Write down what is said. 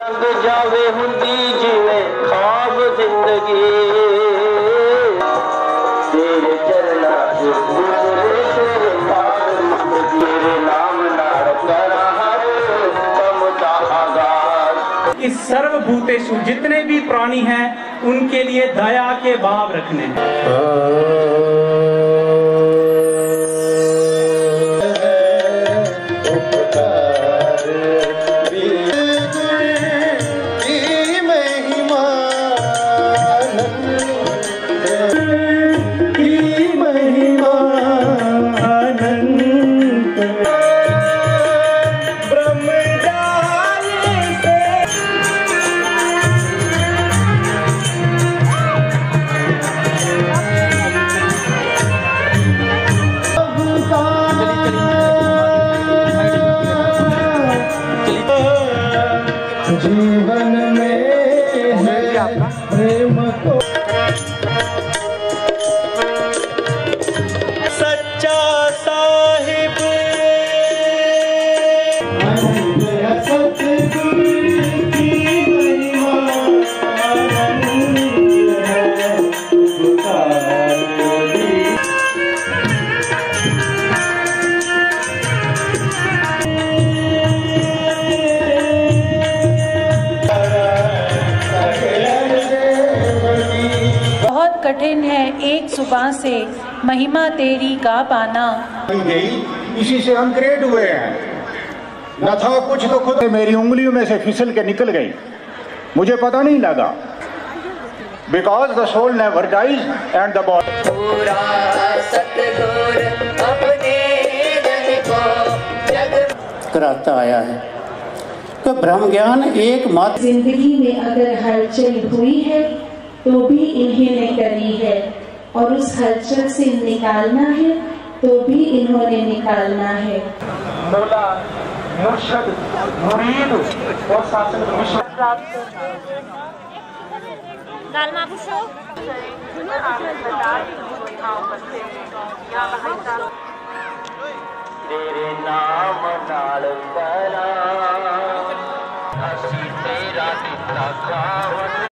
रंग जावे हुंदी खाब ज़िंदगी। तेरे चरना तेरे नाम जितने भी प्राणी हैं उनके लिए दया के भाव रखने हैं। हाँ। जीवन में है। प्रेम को कठिन है एक सुबह से। महिमा तेरी का पाना। गई। इसी से हम ग्रेड हुए हैं। न था कुछ तो खुद मेरी उंगलियों में से फिसल के निकल गई। मुझे पता नहीं लगा। Because the soul never dies and the body पूरा सतगुर अपने जन को जग कराता आया है। तो ब्रह्म ज्ञान एकमात्र ज़िंदगी में अगर हलचल हुई है तो भी इन्हें ने करी है और उस हलचल से निकालना है तो भी इन्होंने निकालना है। तेरे नाम नाल बना। हसी तेरा दिता